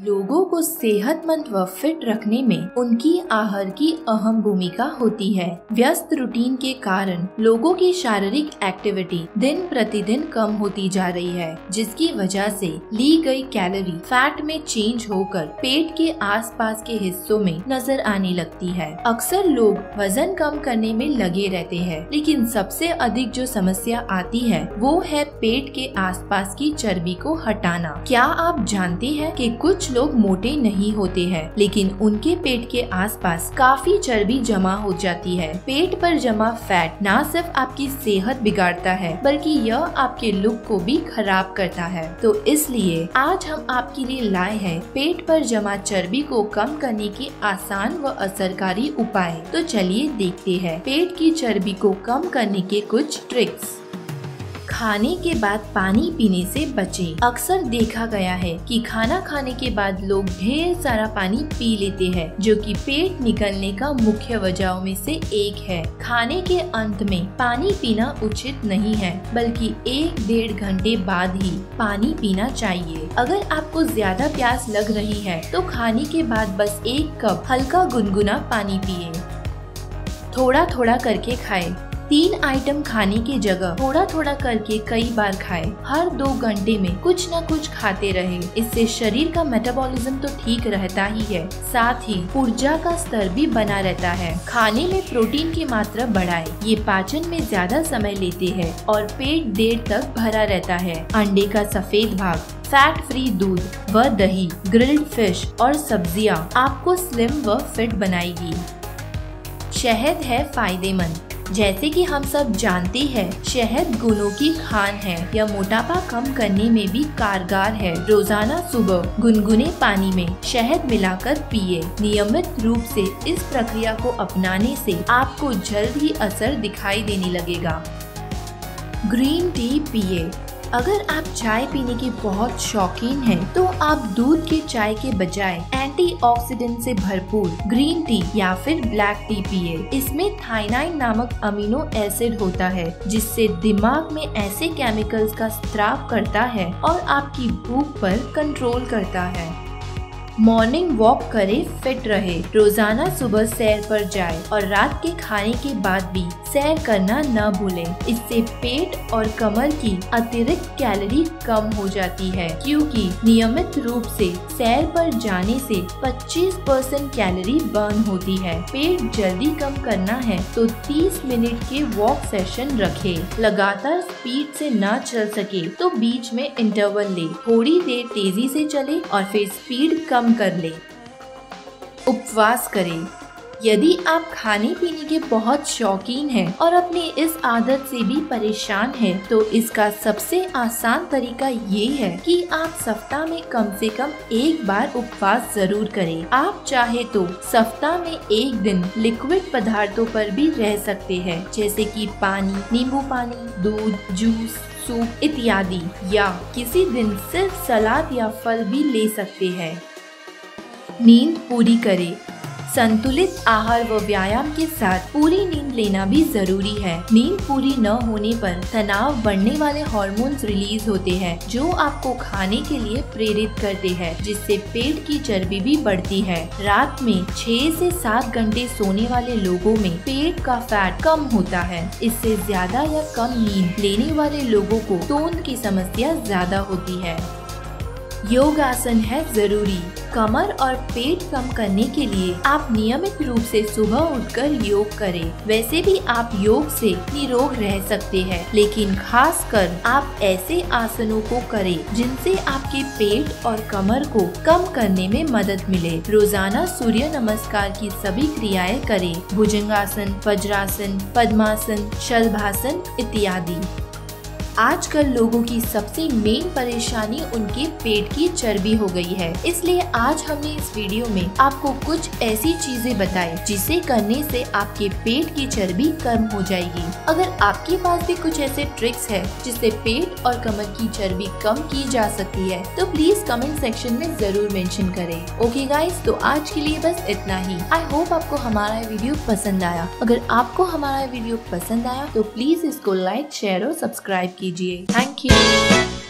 लोगों को सेहतमंद व फिट रखने में उनकी आहार की अहम भूमिका होती है। व्यस्त रूटीन के कारण लोगों की शारीरिक एक्टिविटी दिन प्रतिदिन कम होती जा रही है, जिसकी वजह से ली गई कैलोरी फैट में चेंज होकर पेट के आसपास के हिस्सों में नज़र आने लगती है। अक्सर लोग वज़न कम करने में लगे रहते हैं, लेकिन सबसे अधिक जो समस्या आती है, वो है पेट के आसपास की चर्बी को हटाना। क्या आप जानते हैं कि कुछ लोग मोटे नहीं होते हैं, लेकिन उनके पेट के आसपास काफ़ी चर्बी जमा हो जाती है। पेट पर जमा फैट न सिर्फ़ आपकी सेहत बिगाड़ता है, बल्कि यह आपके लुक को भी खराब करता है। तो इसलिए आज हम आपके लिए लाए हैं पेट पर जमा चर्बी को कम करने के आसान व असरकारी उपाय। तो चलिए देखते हैं पेट की चर्बी को कम करने के कुछ ट्रिक्स खाने के बाद पानी पीने से बचें। अक्सर देखा गया है कि खाना खाने के बाद लोग ढेर सारा पानी पी लेते हैं, जो कि पेट निकलने का मुख्य वजहों में से एक है। खाने के अंत में पानी पीना उचित नहीं है, बल्कि एक डेढ़ घंटे बाद ही पानी पीना चाहिए। अगर आपको ज़्यादा प्यास लग रही है तो खाने के बाद बस एक कप हल्का गुनगुना पानी पिए। थोड़ा थोड़ा करके खाएँ। तीन आइटम खाने की जगह थोड़ा थोड़ा करके कई बार खाए। हर दो घंटे में कुछ न कुछ खाते रहे। इससे शरीर का मेटाबॉलिज्म तो ठीक रहता ही है। साथ ही ऊर्जा का स्तर भी बना रहता है। खाने में प्रोटीन की मात्रा बढ़ाए। ये पाचन में ज़्यादा समय लेते हैं और पेट देर तक भरा रहता है। अंडे का सफ़ेद भाग फैट फ्री दूध व दही ग्रिल्ड फ़िश और सब्ज़ियाँ आपको स्लिम व फिट बनाएगी। शहद है फ़ायदेमंद। जैसे कि हम सब जानते हैं, शहद गुणों की खान है यह मोटापा कम करने में भी कारगर है। रोज़ाना सुबह गुनगुने पानी में शहद मिलाकर पिए। नियमित रूप से इस प्रक्रिया को अपनाने से आपको जल्द ही असर दिखाई देने लगेगा। ग्रीन टी पिए। अगर आप चाय पीने के बहुत शौकीन हैं, तो आप दूध के चाय के बजाय एंटीऑक्सीडेंट से भरपूर ग्रीन टी या फिर ब्लैक टी पिए। इसमें थाइनाइन नामक अमीनो एसिड होता है जिससे दिमाग में ऐसे केमिकल्स का स्त्राव करता है और आपकी भूख पर कंट्रोल करता है। मॉर्निंग वॉक करे फिट रहे। रोज़ाना सुबह सैर पर जाए और रात के खाने के बाद भी सैर करना न भूले। इससे पेट और कमर की अतिरिक्त कैलोरी कम हो जाती है, क्योंकि नियमित रूप से सैर पर जाने से 25 परसेंट कैलोरी बर्न होती है। पेट जल्दी कम करना है तो 30 मिनट के वॉक सेशन रखे। लगातार स्पीड से न चल सके तो बीच में इंटरवल ले। थोड़ी देर तेज़ी से चले और फिर स्पीड कम कर ले। उपवास करें। यदि आप खाने पीने के बहुत शौकीन हैं और अपनी इस आदत से भी परेशान हैं, तो इसका सबसे आसान तरीका ये है कि आप सप्ताह में कम से कम एक बार उपवास ज़रूर करें। आप चाहे तो सप्ताह में एक दिन लिक्विड पदार्थों पर भी रह सकते हैं जैसे कि पानी नींबू पानी दूध जूस सूप इत्यादि या किसी दिन सिर्फ़ सलाद या फल भी ले सकते हैं। नींद पूरी करें। संतुलित आहार व व्यायाम के साथ पूरी नींद लेना भी ज़रूरी है। नींद पूरी न होने पर तनाव बढ़ने वाले हार्मोन्स रिलीज़ होते हैं, जो आपको खाने के लिए प्रेरित करते हैं, जिससे पेट की चर्बी भी बढ़ती है। रात में छह से सात घंटे सोने वाले लोगों में पेट का फैट कम होता है। इससे ज़्यादा या कम नींद लेने वाले लोगों को तोंद की समस्या ज़्यादा होती है। योग आसन है ज़रूरी। कमर और पेट कम करने के लिए आप नियमित रूप से सुबह उठकर योग करें। वैसे भी आप योग से निरोग रह सकते हैं, लेकिन खास कर आप ऐसे आसनों को करें जिनसे आपके पेट और कमर को कम करने में मदद मिले। रोज़ाना सूर्य नमस्कार की सभी क्रियाएँ करें। भुजंगासन, वज्रासन, पद्मासन, शलभासन इत्यादि। आजकल लोगों की सबसे मेन परेशानी उनके पेट की चर्बी हो गई है। इसलिए आज हमने इस वीडियो में आपको कुछ ऐसी चीज़ें बताई जिसे करने से आपके पेट की चर्बी कम हो जाएगी। अगर आपके पास भी कुछ ऐसे ट्रिक्स है, जिससे पेट और कमर की चर्बी कम की जा सकती है तो प्लीज़ कमेंट सेक्शन में ज़रूर मेंशन करें। ओके गाइस तो आज के लिए बस इतना ही। आई होप आपको हमारा वीडियो पसंद आया। अगर आपको हमारा वीडियो पसंद आया तो प्लीज़ इसको लाइक शेयर और सब्सक्राइब कीजिए थैंक यू